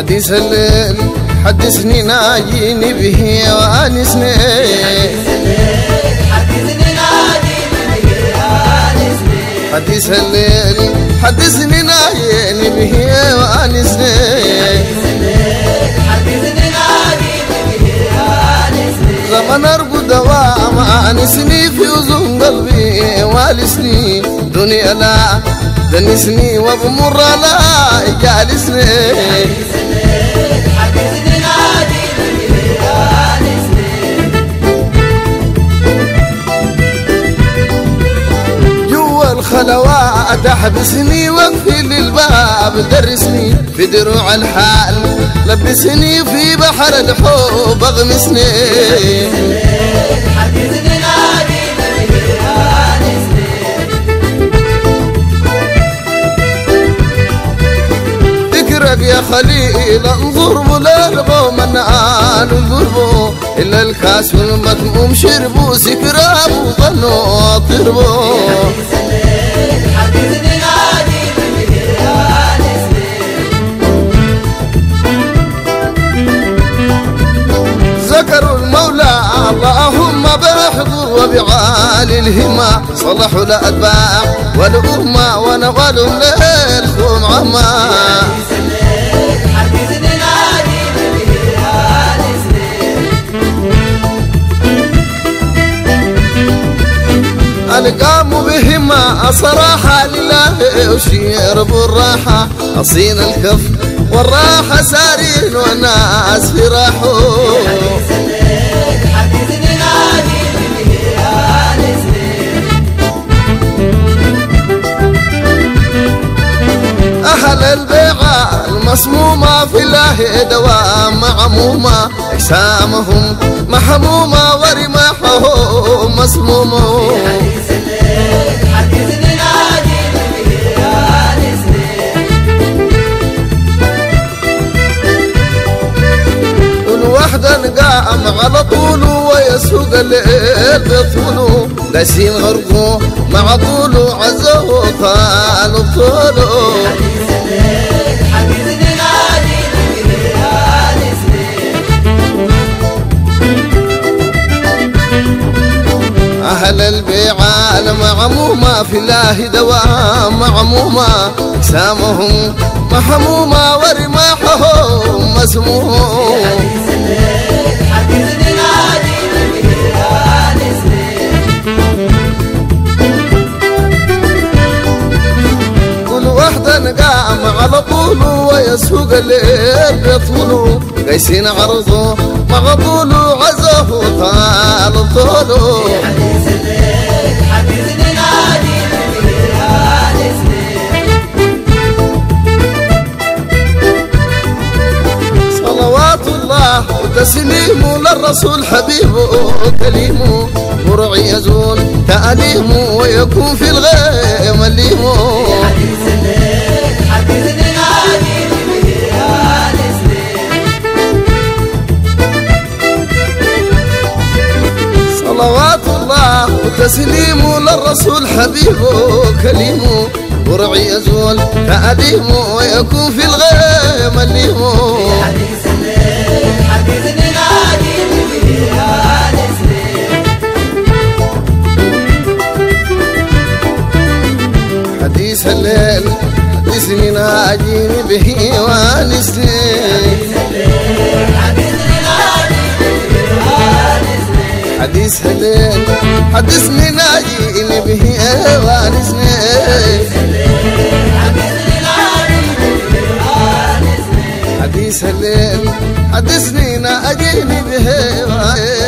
حديث الليل حدثني ناجيني به وانسني حديث الليل حدثني ناجيني به وانسني زمن ارقد دوام انسني في أذن قلبي والسني دنيا لا دنسني وبمر لا جالسني الخلوات أحبسني وقفي للباب درسني في دروع الحال لبسني في بحر الحب أغمسني. خليل انظر ولا القوم النعال ضربوا إلا الكاس والمكموم شربوا سكراب وظنوا طربوا ذكروا المولى اللهم بحضر وبعالي الهمة صلحوا الأتباع والأمة ونغلوا الليل خوم عما صراحة لله وشير بالراحة. أصين الكف والراحة سارين والناس البيعة المصمومة في الله دوام معمومة. أجسامهم محمومة ورماحهم مسمومة قام على طوله ويسوق الليل بطوله لاسين غرقه مع طوله عزه طال طوله أهل البيعة معمومة في الله دوام معمومة أجسامهم محمومة ورماحهم مسموم واحدة قام على طوله ويسوق الليل بطوله قيسين عرضه مع طوله عزه طال طوله صلوات الله للرسول حبيبه كليمه مرعي يزول تأليمه ويكون في الغيم صلوات الله وتسليمه للرسول حبيبه كليمه ورعي يزول تأليمه ويكون في الغيم الليمه حديث الليل حديثني ناجيني به وانسني حديث الليل حدثني ناجيني به وانسني حديث الليل حدثني ناجيني به حديث